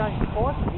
wahrscheinlich Porsche.